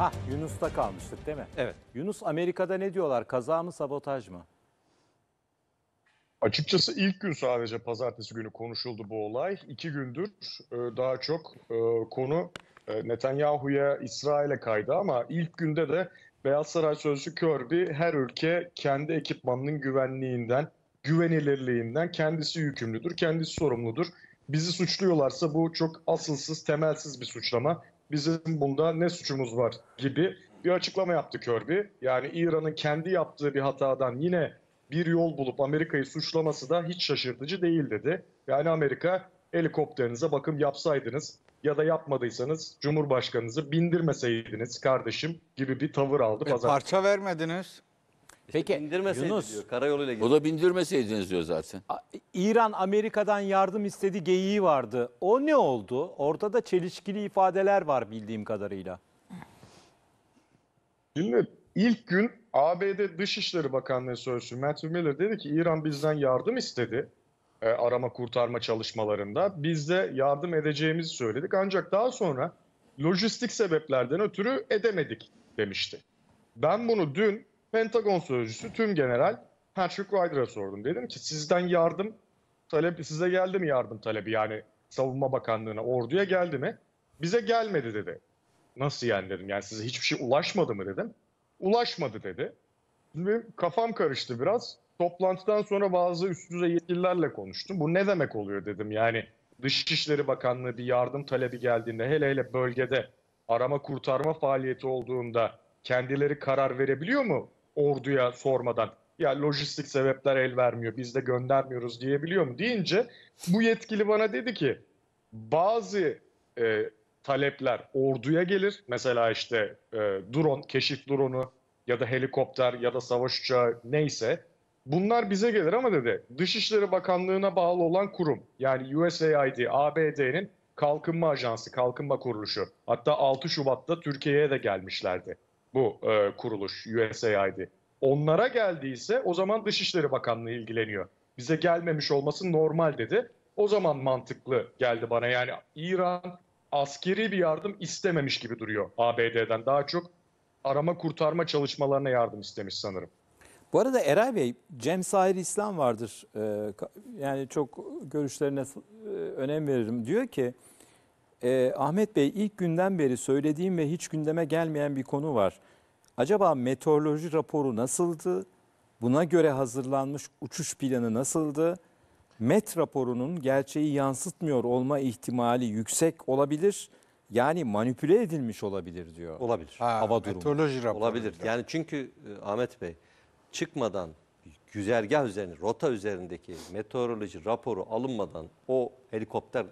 Ha Yunus'ta kalmıştık değil mi? Evet. Yunus Amerika'da ne diyorlar? Kaza mı sabotaj mı? Açıkçası ilk gün sadece pazartesi günü konuşuldu bu olay. İki gündür e, daha çok e, konu e, Netanyahu'ya, İsrail'e kaydı ama ilk günde de Beyaz Saray Sözcüsü Kirby her ülke kendi ekipmanının güvenliğinden, güvenilirliğinden kendisi yükümlüdür, kendisi sorumludur. Bizi suçluyorlarsa bu çok asılsız, temelsiz bir suçlama. Bizim bunda ne suçumuz var gibi bir açıklama yaptı Kirby. Yani İran'ın kendi yaptığı bir hatadan yine bir yol bulup Amerika'yı suçlaması da hiç şaşırtıcı değil dedi. Yani Amerika helikopterinize bakım yapsaydınız ya da yapmadıysanız Cumhurbaşkanınızı bindirmeseydiniz kardeşim gibi bir tavır aldı. E, Pazar. parça vermediniz. Peki İndirmeseydi Yunus, diyor. Karayoluyla O gidiyor. da bindirmeseydiniz diyor zaten. A- İran Amerika'dan yardım istedi geyiği vardı. O ne oldu? Orada da çelişkili ifadeler var bildiğim kadarıyla. Şimdi ilk gün ABD Dışişleri Bakanlığı Sözcüsü Matthew Miller dedi ki İran bizden yardım istedi e, arama kurtarma çalışmalarında. Biz de yardım edeceğimizi söyledik ancak daha sonra lojistik sebeplerden ötürü edemedik demişti. Ben bunu dün Pentagon Sözcüsü Tüm General Patrick Ryder'a sordum. Dedim ki sizden yardım talebi size geldi mi yardım talebi yani Savunma Bakanlığı'na orduya geldi mi? Bize gelmedi dedi. Nasıl yani dedim. Yani size hiçbir şey ulaşmadı mı dedim. Ulaşmadı dedi. Şimdi kafam karıştı biraz. Toplantıdan sonra bazı üst düzey yetkililerle konuştum. Bu ne demek oluyor dedim. Yani Dışişleri Bakanlığı bir yardım talebi geldiğinde hele hele bölgede arama kurtarma faaliyeti olduğunda kendileri karar verebiliyor mu orduya sormadan? Ya lojistik sebepler el vermiyor biz de göndermiyoruz diyebiliyor mu deyince bu yetkili bana dedi ki bazı e, talepler orduya gelir. Mesela işte e, drone, keşif drone'u ya da helikopter ya da savaş uçağı neyse. Bunlar bize gelir ama dedi Dışişleri Bakanlığı'na bağlı olan kurum yani USAID, ABD'nin Kalkınma Ajansı, Kalkınma Kuruluşu. Hatta 6 Şubat'ta Türkiye'ye de gelmişlerdi bu e, kuruluş USAID. Onlara geldiyse o zaman Dışişleri Bakanlığı ilgileniyor. Bize gelmemiş olması normal dedi. O zaman mantıklı geldi bana. Yani İran askeri bir yardım istememiş gibi duruyor ABD'den. Daha çok arama kurtarma çalışmalarına yardım istemiş sanırım. Bu arada Eray Bey, Cem Sahir İslam vardır. Ka- yani çok görüşlerine e, önem veririm. Diyor ki, e, Ahmet Bey ilk günden beri söylediğim ve hiç gündeme gelmeyen bir konu var. Acaba meteoroloji raporu nasıldı? Buna göre hazırlanmış uçuş planı nasıldı? MET raporunun gerçeği yansıtmıyor olma ihtimali yüksek olabilir. Yani manipüle edilmiş olabilir diyor. Olabilir. Ha, Hava durumu. Meteoroloji raporu. Olabilir. Yani çünkü e, Ahmet Bey çıkmadan güzergah üzerinde, rota üzerindeki meteoroloji raporu alınmadan o helikopter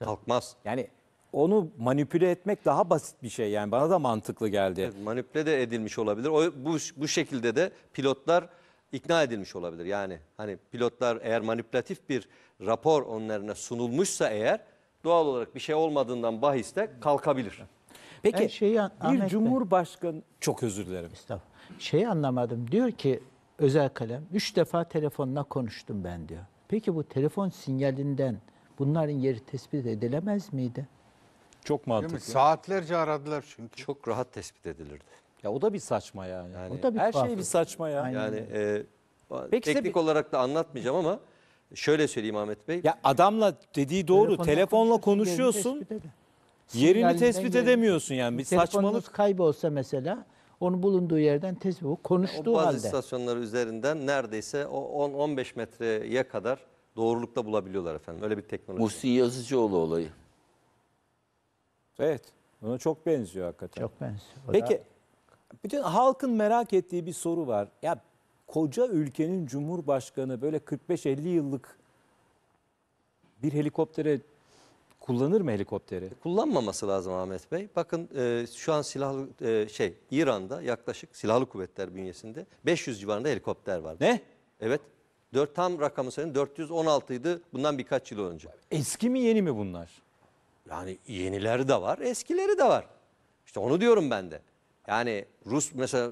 kalkmaz. Yani onu manipüle etmek daha basit bir şey. Yani bana da mantıklı geldi. Evet, manipüle de edilmiş olabilir. O bu bu şekilde de pilotlar ikna edilmiş olabilir. Yani hani pilotlar eğer manipülatif bir rapor onlarına sunulmuşsa eğer doğal olarak bir şey olmadığından bahiste kalkabilir. Peki Ben şeyi an- bir Ahmet Bey- cumhurbaşkanı çok özür dilerim. Estağfurullah. Şeyi anlamadım. Diyor ki özel kalem üç defa telefonla konuştum ben diyor. Peki bu telefon sinyalinden bunların yeri tespit edilemez miydi? Çok mantıklı. Saatlerce aradılar çünkü. Çok rahat tespit edilirdi. Ya o da bir saçma yani. Yani O da bir Her şey tuhaflık. bir saçma ya. Aynen. Yani e, Peki size teknik bir- olarak da anlatmayacağım ama şöyle söyleyeyim Ahmet Bey. Ya adamla dediği doğru. Telefonla konuşuyorsun. yerini tespit ede- Yerini Sinyalinden tespit yerini- edemiyorsun yani. Bir Telefonunuz saçmalık. kaybolsa mesela onu bulunduğu yerden tespit o O konuştuğu bazı halde. istasyonları üzerinden neredeyse o 10-15 metreye kadar doğrulukta bulabiliyorlar efendim. Öyle bir teknoloji. Muhsin Yazıcıoğlu olayı. Evet. Ona çok benziyor hakikaten. Çok benziyor. O da- Peki bütün halkın merak ettiği bir soru var. Ya koca ülkenin cumhurbaşkanı böyle 45-50 yıllık bir helikoptere kullanır mı helikopteri? Kullanmaması lazım Ahmet Bey. Bakın e, şu an silahlı e, şey İran'da yaklaşık silahlı kuvvetler bünyesinde 500 civarında helikopter var. Ne? Evet. 4 tam rakamı senin 416 idi bundan birkaç yıl önce. Eski mi yeni mi bunlar? Yani yenileri de var, eskileri de var. İşte onu diyorum ben de. Yani Rus mesela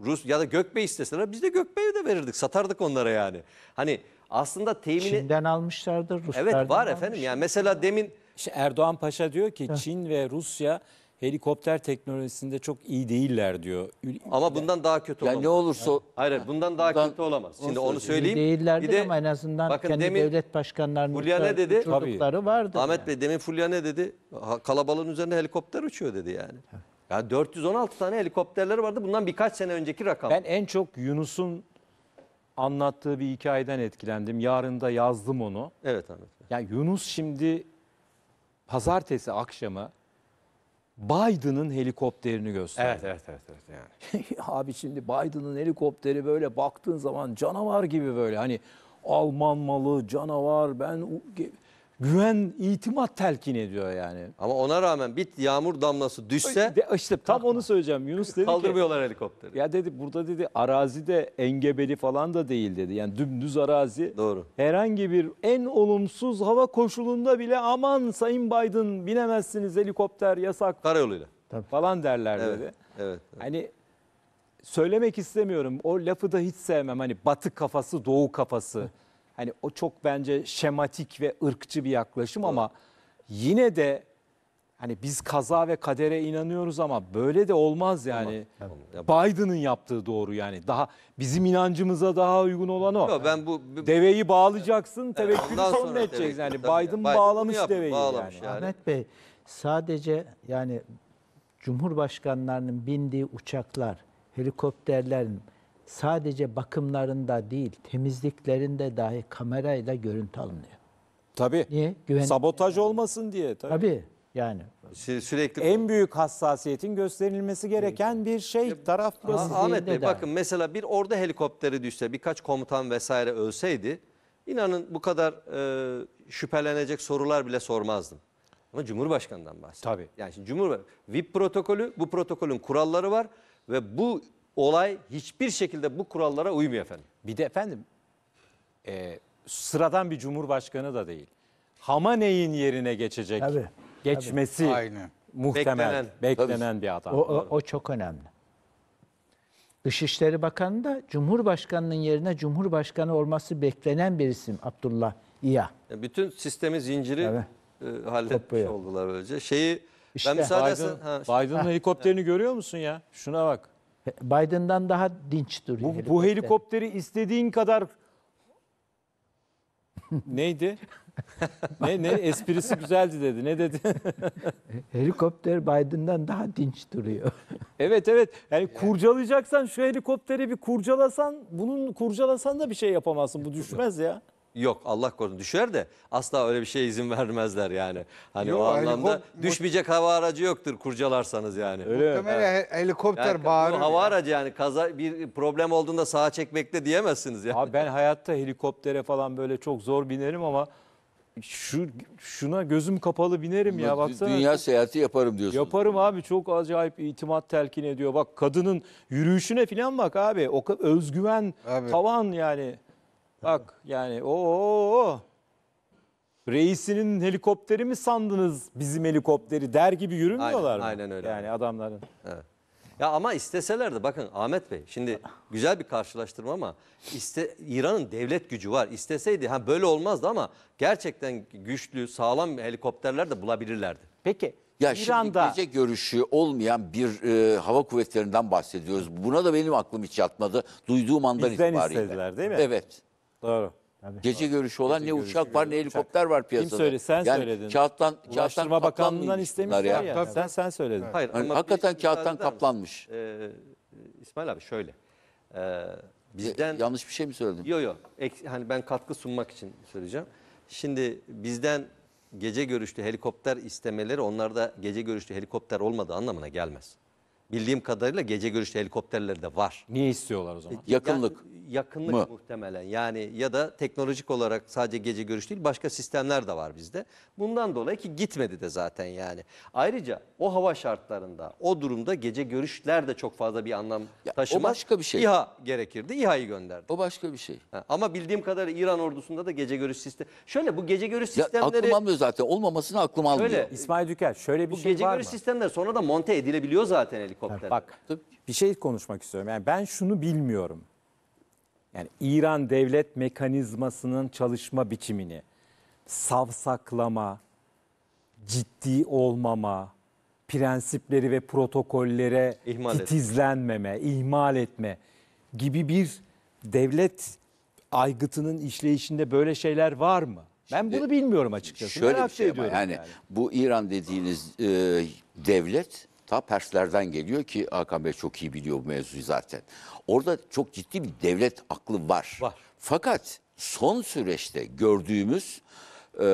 Rus ya da Gökbey isteseler biz de Gökbey'i de verirdik. Satardık onlara yani. Hani aslında temini Çin'den almışlardır, Ruslardan Evet var efendim. Yani mesela demin İşte Erdoğan Paşa diyor ki Çin ve Rusya helikopter teknolojisinde çok iyi değiller diyor. Ama bundan daha kötü Yani olamaz. ne olursa Hayır, hayır, bundan daha Bundan- kötü olamaz. Şimdi onu söyleyeyim. değillerdir Bir de ama en azından bakın kendi demin devlet başkanlarının Fulya ne dedi? uçurdukları vardı. Ahmet Bey demin Fulya ne dedi? Ha, Kalabalığın üzerine helikopter uçuyor dedi yani. Ya 416 tane helikopterleri vardı. Bundan birkaç sene önceki rakam. Ben en çok Yunus'un anlattığı bir hikayeden etkilendim. Yarın da yazdım onu. Evet Ahmet Bey. Ya Yunus şimdi pazartesi akşamı Biden'ın helikopterini gösterdi. evet evet evet yani. Abi şimdi Biden'ın helikopteri böyle baktığın zaman canavar gibi böyle hani Alman malı canavar ben güven itimat telkin ediyor yani. Ama ona rağmen bir yağmur damlası düşse De, işte tam onu söyleyeceğim. Yunus dedi ki kaldırmıyorlar helikopteri. ya dedi burada dedi arazi de engebeli falan da değil dedi. Yani dümdüz arazi. Doğru. Herhangi bir en olumsuz hava koşulunda bile aman Sayın Biden binemezsiniz helikopter yasak Karayoluyla. falan derler Evet. dedi. Evet. Hani söylemek istemiyorum. O lafı da hiç sevmem. Hani batı kafası, doğu kafası. Hani o çok bence şematik ve ırkçı bir yaklaşım ama yine de hani biz kaza ve kadere inanıyoruz ama böyle de olmaz yani. Ya- Biden'ın yaptığı doğru yani. Daha bizim inancımıza daha uygun olan o. Yok, ben bu, bu Deveyi bağlayacaksın, tevekkülü ondan son sonra edeceksin. tevekkül, Yani tabii. Biden Biden bağlamış yaptı, deveyi bağlamış yani. yani. Ahmet Bey sadece yani Cumhurbaşkanlarının bindiği uçaklar, helikopterlerin sadece bakımlarında değil temizliklerinde dahi kamerayla görüntü alınıyor. Tabii. Niye? Güven Sabotaj olmasın diye. Tabii. Tabii yani. sü- sürekli En büyük hassasiyetin gösterilmesi gereken bir şey taraf burası. Ah- Ahmet Bey bakın mesela bir orada helikopteri düşse birkaç komutan vesaire ölseydi inanın bu kadar e, şüphelenecek sorular bile sormazdım. Ama Cumhurbaşkanı'ndan bahsediyorum. Tabii. Yani şimdi Cumhurbaşkanı VIP protokolü bu protokolün kuralları var ve bu olay hiçbir şekilde bu kurallara uymuyor efendim. Bir de efendim e, sıradan bir cumhurbaşkanı da değil. Hamaney'in yerine geçecek. Tabii, Geçmesi Aynen. muhtemel, beklenen, Beklenen. bir adam. O, o, o çok önemli. Dışişleri Bakanı da Cumhurbaşkanının yerine Cumhurbaşkanı olması beklenen bir isim Abdullah İya. Yani bütün sistemi zinciri Evet. e, halletmiş Kopuyor. oldular böylece. Şeyi İşte. ben müsaade Biden, ha, Biden'ın helikopterini görüyor musun ya? Şuna bak. Biden'dan daha dinç duruyor. Bu, bu helikopteri istediğin kadar neydi? ne ne esprisi güzeldi dedi. Ne dedi? Helikopter Biden'dan daha dinç duruyor. evet evet. Yani kurcalayacaksan şu helikopteri bir kurcalasan, bunun kurcalasan da bir şey yapamazsın. Bu düşmez ya. Yok Allah korusun düşer de asla öyle bir şeye izin vermezler yani. Hani Yok, o anlamda helikop- düşmeyecek hava aracı yoktur kurcalarsanız yani. Öyle mi? Muhtemelen he- helikopter Yani bu bağırır. hava ya. aracı yani kaza bir problem olduğunda sağa çekmekte diyemezsiniz ya. Abi ben hayatta helikoptere falan böyle çok zor binerim ama şu şuna gözüm kapalı binerim ya baksana. Dünya seyahati yaparım diyorsun. Yaparım abi çok acayip itimat telkin ediyor. Bak kadının yürüyüşüne falan bak abi. O ka- özgüven Abi. tavan yani. Bak yani o o Reisinin helikopteri mi sandınız bizim helikopteri der gibi yürümüyorlar Aynen, mı? aynen öyle. Yani adamların. Ya ama isteselerdi bakın Ahmet Bey şimdi güzel bir karşılaştırma ama iste, İran'ın devlet gücü var. İsteseydi ha böyle olmazdı ama gerçekten güçlü sağlam helikopterler de bulabilirlerdi. Peki Ya İran'da şimdi gece görüşü olmayan bir e, hava kuvvetlerinden bahsediyoruz. Buna da benim aklım hiç yatmadı. Duyduğum andan Bizden itibariyle. istediler, değil mi? Evet. Doğru. Gece görüşü olan ne uçak var ne helikopter var piyasada. söyledi? Sen yani söyledin. Kağıttan, kağıttan Ulaştırma Bakanlığı'ndan kaplanmış bunlar istemişler ya. Tabii, Sen sen söyledin. Hayır Hani ama hakikaten bir- kağıttan misin? kaplanmış. Ee, İsmail abi şöyle. Ee, bizden Yanlış bir şey mi söyledim? Yok yok. Ek- Hani ben katkı sunmak için söyleyeceğim. Şimdi bizden gece görüşlü helikopter istemeleri onlarda gece görüşlü helikopter olmadığı anlamına gelmez. Bildiğim kadarıyla gece görüşlü helikopterleri de var. Niye istiyorlar o zaman? Yakınlık. Ya- yakınlık mı? muhtemelen. Yani ya da teknolojik olarak sadece gece görüş değil başka sistemler de var bizde. Bundan dolayı ki gitmedi de zaten yani. Ayrıca o hava şartlarında o durumda gece görüşler de çok fazla bir anlam Ya, o taşımaz. başka bir şey. İHA gerekirdi. İHA'yı gönderdi. O başka bir şey. Ha, Ama bildiğim kadarıyla İran ordusunda da gece görüş sistemi. Şöyle bu gece görüş Ya, sistemleri aklım almıyor zaten. Olmamasını aklım almıyor. Şöyle, İsmail Dükel şöyle bir bu şey gece var görüş mı? sistemleri sonra da monte edilebiliyor zaten helikopter. Bak bir şey konuşmak istiyorum. Yani ben şunu bilmiyorum. Yani İran devlet mekanizmasının çalışma biçimini savsaklama, ciddi olmama, prensipleri ve protokollere İhmal titizlenmeme, ihmal etme gibi bir devlet aygıtının işleyişinde böyle şeyler var mı? Ben bunu bilmiyorum açıkçası. Şöyle Merak bir şey ama ediyorum yani, bu İran dediğiniz e, devlet ta Perslerden geliyor ki Hakan Bey çok iyi biliyor bu mevzuyu zaten. Orada çok ciddi bir devlet aklı var. Var. Fakat son süreçte gördüğümüz e,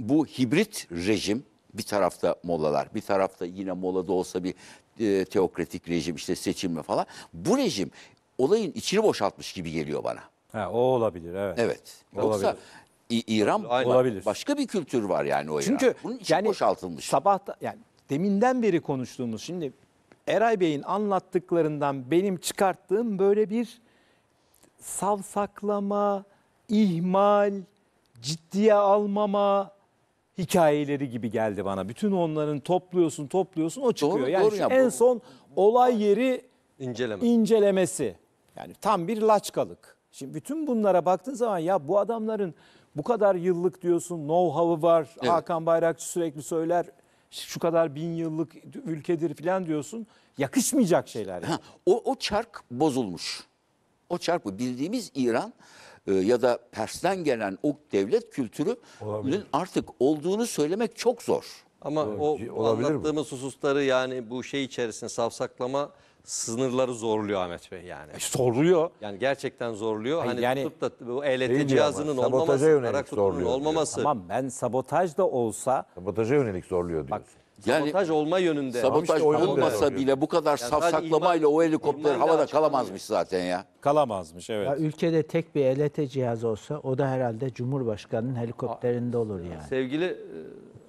bu hibrit rejim bir tarafta molalar bir tarafta yine molada olsa bir e, teokratik rejim işte seçilme falan. Bu rejim olayın içini boşaltmış gibi geliyor bana. Ha, o olabilir evet. Evet. Yoksa Olabilir. İ- İran Aynen. Olabilir. başka bir kültür var yani o Çünkü İran. Bunun içi yani boşaltılmış. Sabah yani deminden beri konuştuğumuz şimdi Eray Bey'in anlattıklarından benim çıkarttığım böyle bir savsaklama, ihmal, ciddiye almama hikayeleri gibi geldi bana. Bütün onların topluyorsun, topluyorsun o çıkıyor. Doğru, yani doğru ya, en bu- son olay yeri İnceleme. incelemesi. Yani tam bir laçkalık. Şimdi bütün bunlara baktığın zaman ya bu adamların bu kadar yıllık diyorsun know-how'ı var. Evet. Hakan Bayrakçı sürekli söyler şu kadar bin yıllık ülkedir falan diyorsun. Yakışmayacak şeyler. yani. Ha, o, o çark bozulmuş. O çark bu. Bildiğimiz İran e, ya da Pers'ten gelen o devlet kültürünün artık olduğunu söylemek çok zor. Ama o c- olabilir mi? anlattığımız hususları yani bu şey içerisinde savsaklama sınırları zorluyor Ahmet Bey yani. Soruyor. Yani gerçekten zorluyor. Hayır, hani yani- tutup da bu ELT diyor cihazının ama, olmaması, yönelik kara kutunun zorluyor diyor. olmaması, Tamam ben sabotaj da olsa Sabotaja yönelik zorluyor bak diyorsun. Yani sabotaj olma yönünde. sabotaj işte olmasa oluyor. bile bu kadar sadece safsaklamayla iman- o helikopter havada kalamazmış zaten ya. kalamazmış evet. Ya ülkede tek bir ELT cihazı olsa o da herhalde Cumhurbaşkanı'nın helikopterinde olur yani. Sevgili e,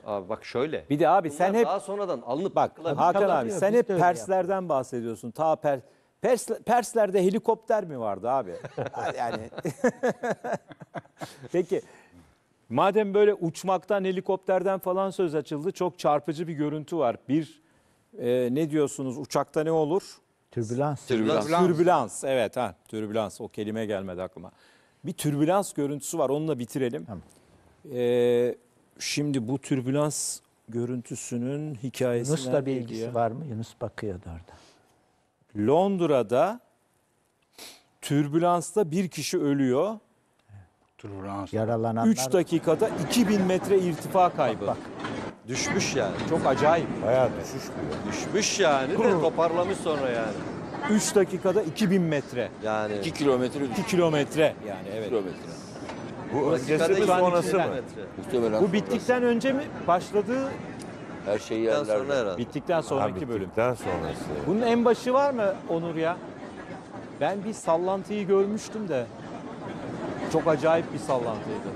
abi bak şöyle. Bir de abi sen Bunlar hep daha sonradan alınıp Bak. Hakan abi sen biz hep de öyle Perslerden bahsediyorsun. Ta Per Pers, Perslerde helikopter mi vardı abi? yani Peki madem böyle uçmaktan, helikopterden falan söz açıldı. Çok çarpıcı bir görüntü var. Bir e, ne diyorsunuz? Uçakta ne olur? Türbülans. Türbülans. Türbülans. Evet ha, türbülans. O kelime gelmedi aklıma. Bir türbülans görüntüsü var. Onunla bitirelim. Ee, şimdi bu türbülans görüntüsünün hikayesi Yunus'la bir ilgisi ya? var mı? Yunus bakıyordu orada. Londra'da türbülansta bir kişi ölüyor. Türbülans. Yaralananlar 3 dakikada 2000 metre irtifa kaybı. Düşmüş yani. Çok acayip. Bayağı düşüş bu. Düşmüş yani de toparlamış sonra yani. 3 dakikada 2000 metre. Yani 2 kilometre 2 kilometre yani evet. kilometre. Bu öncesi mi sonrası mı? Muhtemelen Bu bittikten önce mi başladığı her şeyi yerler. sonra herhalde. bittikten Ha, sonraki bölüm. bittikten sonrası. Bunun en başı var mı Onur ya? Ben bir sallantıyı görmüştüm de. Çok acayip bir sallantıydı.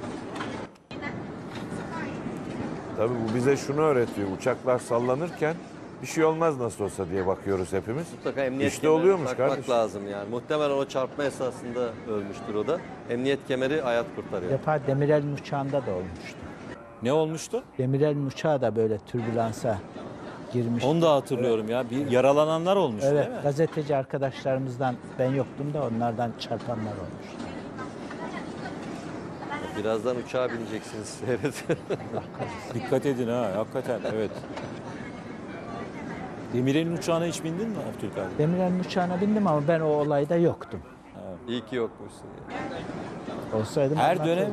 Tabii bu bize şunu öğretiyor. Uçaklar sallanırken bir şey olmaz nasıl olsa diye bakıyoruz hepimiz. Mutlaka emniyet İşte oluyormuş takmak kardeşim. lazım yani. Muhtemelen o çarpma esasında ölmüştür o da. Emniyet kemeri hayat kurtarıyor. defa Demirel'in uçağında da olmuştu. Ne olmuştu? Demirel'in uçağı da böyle türbülansa girmiş. Onu da hatırlıyorum ya. Bir yaralananlar olmuş Evet, değil mi? gazeteci arkadaşlarımızdan ben yoktum da onlardan çarpanlar olmuş. Birazdan uçağa bineceksiniz. Evet. Dikkat edin ha hakikaten evet. Demirel'in uçağına hiç bindin mi Abdülkadir? Demirel'in uçağına bindim ama ben o olayda yoktum. İyi ki yokmuşsun. ya. Olsaydım Her anlatırdım. dönem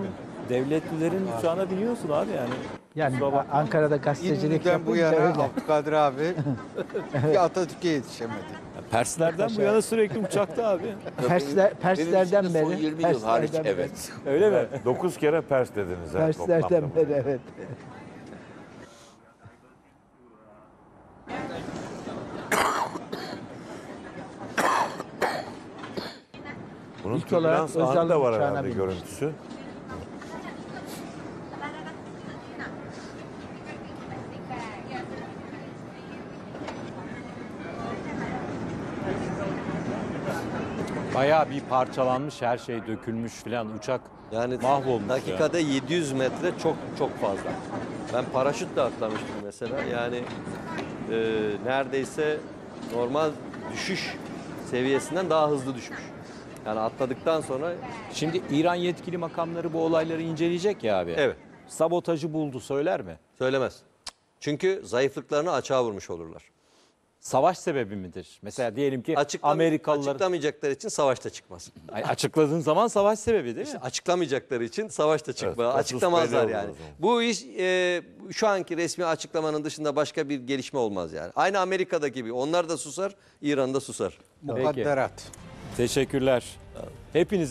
devletlilerin uçağına biniyorsun abi yani. yani Kusura bakma. Ankara'da gazetecilik İzmir'den bu yapınca yana öyle. Abdülkadir abi bir Atatürk'e yetişemedi. Perslerden bu yana sürekli uçakta abi. Persler, Benim Perslerden için de son beri. 20 yıl hariç Perslerden beri. evet. Öyle mi? Dokuz kere Pers dediniz. ha Perslerden toplamda. beri evet. İlk olarak Özal'ın da var uçağına herhalde binmiş. görüntüsü. Bayağı bir parçalanmış her şey dökülmüş filan uçak Yani mahvolmuş dakikada 700 metre çok çok fazla. Ben paraşütle atlamıştım mesela. Yani e, neredeyse normal düşüş seviyesinden daha hızlı düşmüş. Yani atladıktan sonra Şimdi İran yetkili makamları bu olayları inceleyecek ya abi. evet Sabotajı buldu söyler mi? söylemez. Çünkü zayıflıklarını açığa vurmuş olurlar. Savaş sebebi midir? Mesela diyelim ki Açıklam- Amerikalılar Açıklamayacakları için savaşta çıkmaz. Ay, açıkladığın zaman savaş sebebi değil mi? Açıklamayacakları için savaşta çıkma. Evet, Açıklamazlar olur yani. o zaman. Bu iş e, şu anki resmi açıklamanın dışında başka bir gelişme olmaz yani. Aynı Amerika'da gibi. Onlar da susar, İran da susar. Mukadderat. Teşekkürler. Hepinize